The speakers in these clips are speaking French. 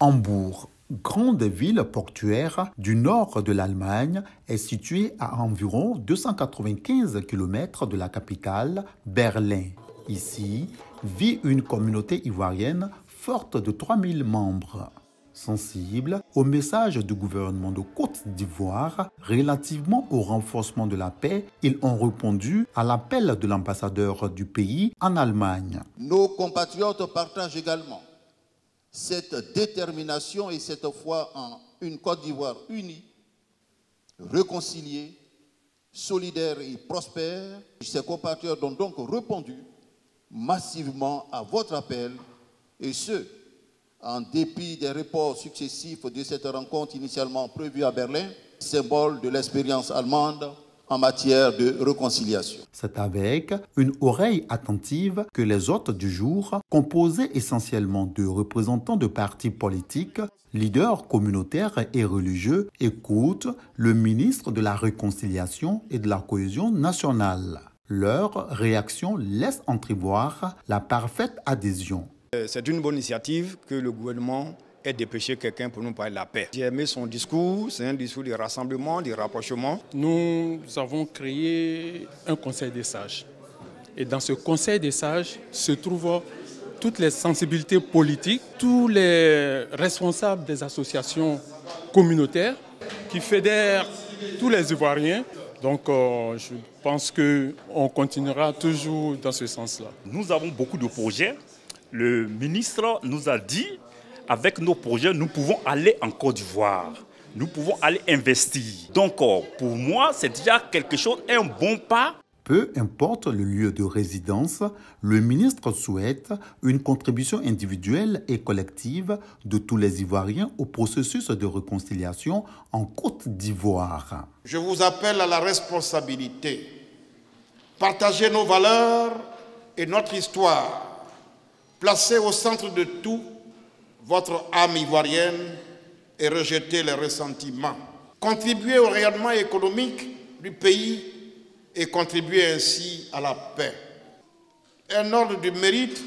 Hambourg, grande ville portuaire du nord de l'Allemagne, est située à environ 295 km de la capitale, Berlin. Ici vit une communauté ivoirienne forte de 3000 membres. Sensible au message du gouvernement de Côte d'Ivoire relativement au renforcement de la paix, ils ont répondu à l'appel de l'ambassadeur du pays en Allemagne. Nos compatriotes partagent également cette détermination et cette foi en une Côte d'Ivoire unie, réconciliée, solidaire et prospère. Ces compatriotes ont donc répondu massivement à votre appel et ce, en dépit des reports successifs de cette rencontre initialement prévue à Berlin, symbole de l'expérience allemande en matière de réconciliation. C'est avec une oreille attentive que les hôtes du jour, composés essentiellement de représentants de partis politiques, leaders communautaires et religieux, écoutent le ministre de la Réconciliation et de la Cohésion nationale. Leur réaction laisse entrevoir la parfaite adhésion. C'est une bonne initiative que le gouvernement et dépêcher quelqu'un pour nous parler de la paix. J'ai aimé son discours, c'est un discours de rassemblement, de rapprochement. Nous avons créé un conseil des sages. Et dans ce conseil des sages se trouvent toutes les sensibilités politiques, tous les responsables des associations communautaires qui fédèrent tous les Ivoiriens. Donc euh, je pense qu'on continuera toujours dans ce sens-là. Nous avons beaucoup de projets. Le ministre nous a dit avec nos projets, nous pouvons aller en Côte d'Ivoire. Nous pouvons aller investir. Donc, euh, pour moi, c'est déjà quelque chose, un bon pas. Peu importe le lieu de résidence, le ministre souhaite une contribution individuelle et collective de tous les Ivoiriens au processus de réconciliation en Côte d'Ivoire. Je vous appelle à la responsabilité. Partager nos valeurs et notre histoire. Placer au centre de tout votre âme ivoirienne et rejeter les ressentiments. Contribuer au rayonnement économique du pays et contribuer ainsi à la paix. Un ordre du mérite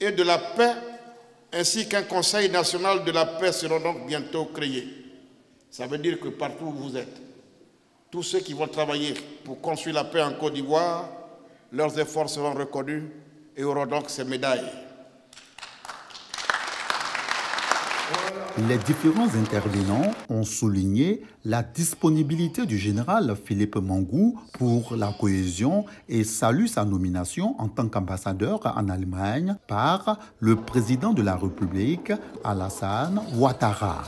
et de la paix ainsi qu'un Conseil national de la paix seront donc bientôt créés. Ça veut dire que partout où vous êtes, tous ceux qui vont travailler pour construire la paix en Côte d'Ivoire, leurs efforts seront reconnus et auront donc ces médailles. Les différents intervenants ont souligné la disponibilité du général Philippe Mangou pour la cohésion et saluent sa nomination en tant qu'ambassadeur en Allemagne par le président de la République, Alassane Ouattara.